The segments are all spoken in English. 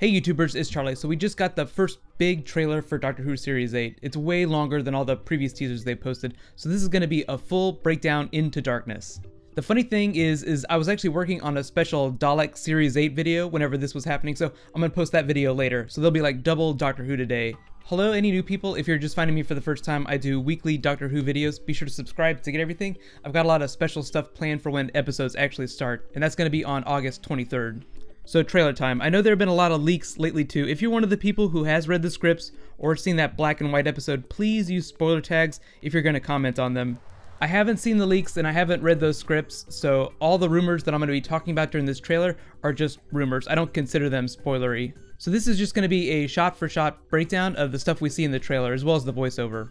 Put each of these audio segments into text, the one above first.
Hey YouTubers, it's Charlie. So we just got the first big trailer for Doctor Who Series 8. It's way longer than all the previous teasers they posted, so this is going to be a full breakdown into darkness. The funny thing is, is I was actually working on a special Dalek Series 8 video whenever this was happening, so I'm going to post that video later. So there'll be like double Doctor Who today. Hello, any new people. If you're just finding me for the first time, I do weekly Doctor Who videos. Be sure to subscribe to get everything. I've got a lot of special stuff planned for when episodes actually start, and that's going to be on August 23rd. So trailer time. I know there have been a lot of leaks lately too. If you're one of the people who has read the scripts or seen that black and white episode, please use spoiler tags if you're going to comment on them. I haven't seen the leaks and I haven't read those scripts, so all the rumors that I'm going to be talking about during this trailer are just rumors. I don't consider them spoilery. So this is just going to be a shot-for-shot -shot breakdown of the stuff we see in the trailer, as well as the voiceover.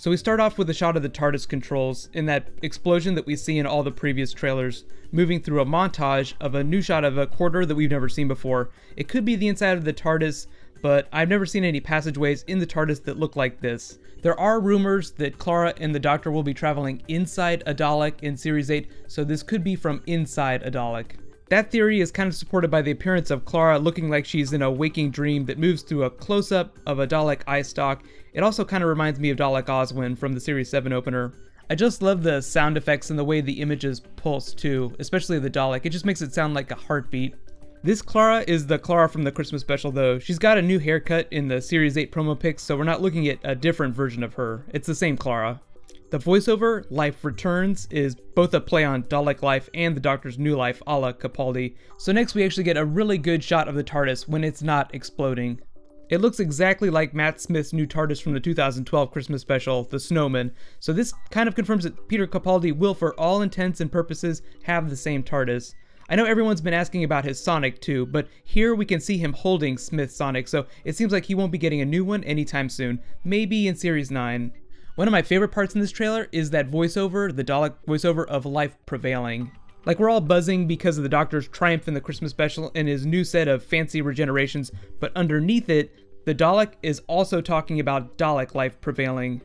So we start off with a shot of the TARDIS controls in that explosion that we see in all the previous trailers, moving through a montage of a new shot of a corridor that we've never seen before. It could be the inside of the TARDIS, but I've never seen any passageways in the TARDIS that look like this. There are rumors that Clara and the Doctor will be traveling inside a Dalek in Series 8, so this could be from inside a Dalek. That theory is kind of supported by the appearance of Clara looking like she's in a waking dream that moves through a close-up of a Dalek eye stalk. It also kind of reminds me of Dalek Oswin from the Series 7 opener. I just love the sound effects and the way the images pulse too, especially the Dalek. It just makes it sound like a heartbeat. This Clara is the Clara from the Christmas special though. She's got a new haircut in the Series 8 promo pics, so we're not looking at a different version of her. It's the same Clara. The voiceover, Life Returns, is both a play on Dalek life and the Doctor's new life a la Capaldi. So next we actually get a really good shot of the TARDIS when it's not exploding. It looks exactly like Matt Smith's new TARDIS from the 2012 Christmas special, The Snowman, so this kind of confirms that Peter Capaldi will for all intents and purposes have the same TARDIS. I know everyone's been asking about his Sonic too, but here we can see him holding Smith's Sonic, so it seems like he won't be getting a new one anytime soon, maybe in Series 9. One of my favorite parts in this trailer is that voiceover, the Dalek voiceover of Life Prevailing. Like we're all buzzing because of the Doctor's triumph in the Christmas special and his new set of fancy regenerations, but underneath it, the Dalek is also talking about Dalek life prevailing.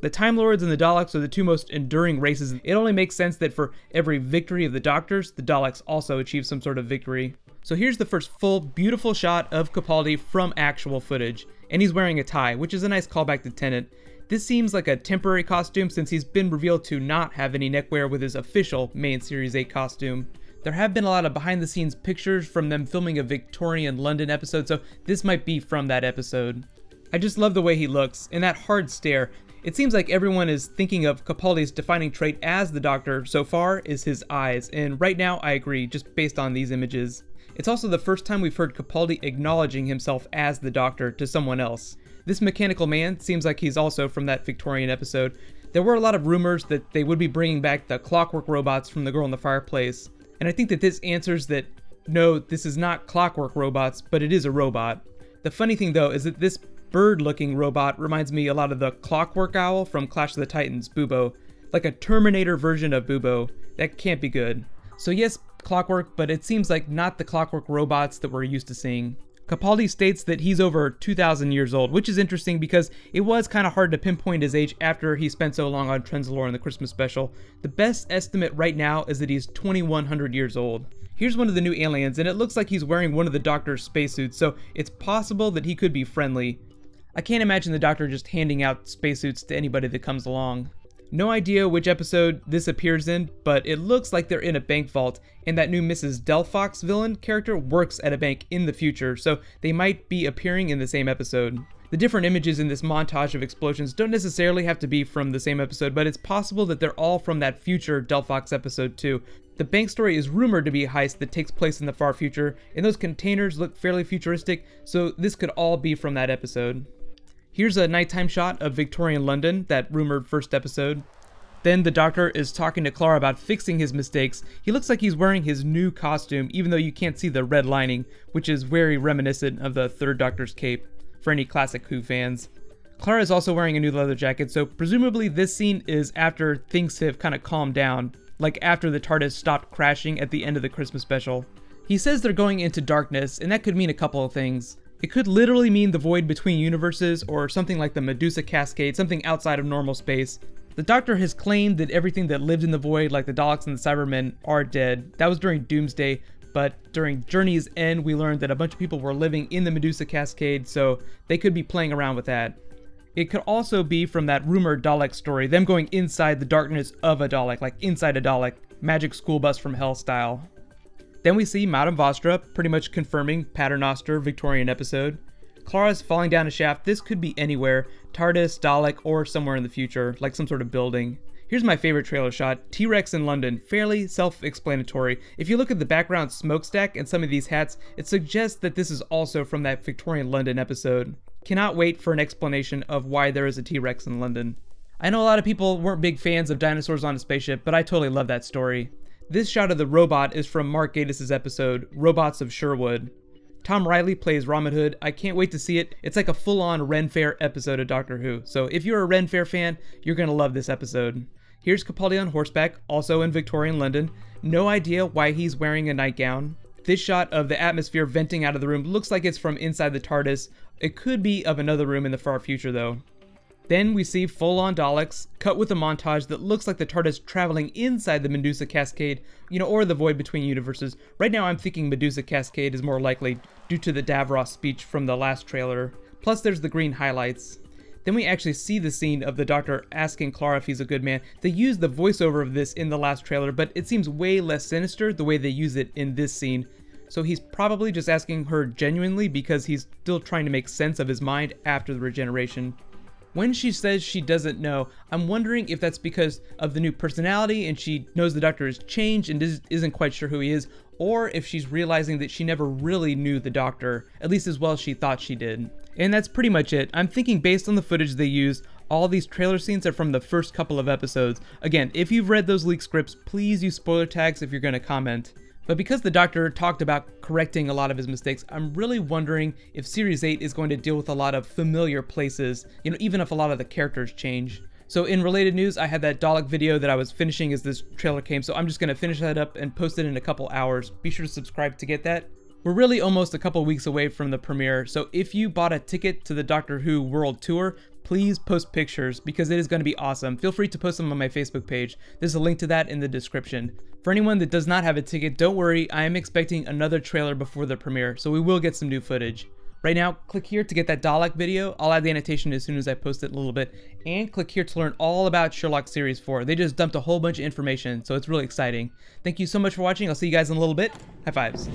The Time Lords and the Daleks are the two most enduring races. It only makes sense that for every victory of the Doctors, the Daleks also achieve some sort of victory. So here's the first full, beautiful shot of Capaldi from actual footage. And he's wearing a tie, which is a nice callback to Tennant. This seems like a temporary costume since he's been revealed to not have any neckwear with his official main Series 8 costume. There have been a lot of behind the scenes pictures from them filming a Victorian London episode, so this might be from that episode. I just love the way he looks, and that hard stare. It seems like everyone is thinking of Capaldi's defining trait as the Doctor so far is his eyes, and right now I agree, just based on these images. It's also the first time we've heard Capaldi acknowledging himself as the Doctor to someone else. This mechanical man seems like he's also from that Victorian episode. There were a lot of rumors that they would be bringing back the clockwork robots from The Girl in the Fireplace, and I think that this answers that no, this is not clockwork robots, but it is a robot. The funny thing though is that this bird looking robot reminds me a lot of the clockwork owl from Clash of the Titans, Bubo. Like a Terminator version of Bubo. That can't be good. So yes, clockwork, but it seems like not the clockwork robots that we're used to seeing. Capaldi states that he's over 2,000 years old, which is interesting because it was kind of hard to pinpoint his age after he spent so long on Trenzalore in the Christmas special. The best estimate right now is that he's 2,100 years old. Here's one of the new aliens, and it looks like he's wearing one of the Doctor's spacesuits, so it's possible that he could be friendly. I can't imagine the Doctor just handing out spacesuits to anybody that comes along. No idea which episode this appears in, but it looks like they're in a bank vault, and that new Mrs. Delphox villain character works at a bank in the future, so they might be appearing in the same episode. The different images in this montage of explosions don't necessarily have to be from the same episode, but it's possible that they're all from that future Delphox episode too. The bank story is rumored to be a heist that takes place in the far future, and those containers look fairly futuristic, so this could all be from that episode. Here's a nighttime shot of Victorian London, that rumored first episode. Then the doctor is talking to Clara about fixing his mistakes. He looks like he's wearing his new costume, even though you can't see the red lining, which is very reminiscent of the third Doctor's cape, for any classic Who fans. Clara is also wearing a new leather jacket, so presumably this scene is after things have kind of calmed down, like after the TARDIS stopped crashing at the end of the Christmas special. He says they're going into darkness, and that could mean a couple of things. It could literally mean the void between universes or something like the Medusa Cascade, something outside of normal space. The Doctor has claimed that everything that lived in the void, like the Daleks and the Cybermen, are dead. That was during Doomsday, but during Journey's End, we learned that a bunch of people were living in the Medusa Cascade, so they could be playing around with that. It could also be from that rumored Dalek story, them going inside the darkness of a Dalek, like inside a Dalek, magic school bus from hell style. Then we see Madame Vastra pretty much confirming Paternoster Victorian episode. Clara's falling down a shaft. This could be anywhere TARDIS, Dalek, or somewhere in the future, like some sort of building. Here's my favorite trailer shot T Rex in London. Fairly self explanatory. If you look at the background smokestack and some of these hats, it suggests that this is also from that Victorian London episode. Cannot wait for an explanation of why there is a T Rex in London. I know a lot of people weren't big fans of dinosaurs on a spaceship, but I totally love that story. This shot of the robot is from Mark Gatiss' episode, Robots of Sherwood. Tom Riley plays Robin Hood. I can't wait to see it. It's like a full-on Ren Fair episode of Doctor Who. So if you're a Ren Fair fan, you're gonna love this episode. Here's Capaldi on horseback, also in Victorian London. No idea why he's wearing a nightgown. This shot of the atmosphere venting out of the room looks like it's from inside the TARDIS. It could be of another room in the far future though. Then we see full-on Daleks, cut with a montage that looks like the TARDIS traveling inside the Medusa Cascade, you know, or the void between universes. Right now I'm thinking Medusa Cascade is more likely due to the Davros speech from the last trailer. Plus there's the green highlights. Then we actually see the scene of the Doctor asking Clara if he's a good man. They use the voiceover of this in the last trailer, but it seems way less sinister the way they use it in this scene. So he's probably just asking her genuinely because he's still trying to make sense of his mind after the regeneration. When she says she doesn't know, I'm wondering if that's because of the new personality and she knows the doctor has changed and isn't quite sure who he is, or if she's realizing that she never really knew the doctor, at least as well as she thought she did. And that's pretty much it. I'm thinking based on the footage they used, all these trailer scenes are from the first couple of episodes. Again, if you've read those leaked scripts, please use spoiler tags if you're going to comment. But because the Doctor talked about correcting a lot of his mistakes, I'm really wondering if Series 8 is going to deal with a lot of familiar places, you know, even if a lot of the characters change. So in related news, I had that Dalek video that I was finishing as this trailer came, so I'm just going to finish that up and post it in a couple hours. Be sure to subscribe to get that. We're really almost a couple weeks away from the premiere, so if you bought a ticket to the Doctor Who World Tour, please post pictures because it is going to be awesome. Feel free to post them on my Facebook page. There's a link to that in the description. For anyone that does not have a ticket, don't worry, I am expecting another trailer before the premiere, so we will get some new footage. Right now, click here to get that Dalek video. I'll add the annotation as soon as I post it a little bit. And click here to learn all about Sherlock Series 4. They just dumped a whole bunch of information, so it's really exciting. Thank you so much for watching. I'll see you guys in a little bit. High fives.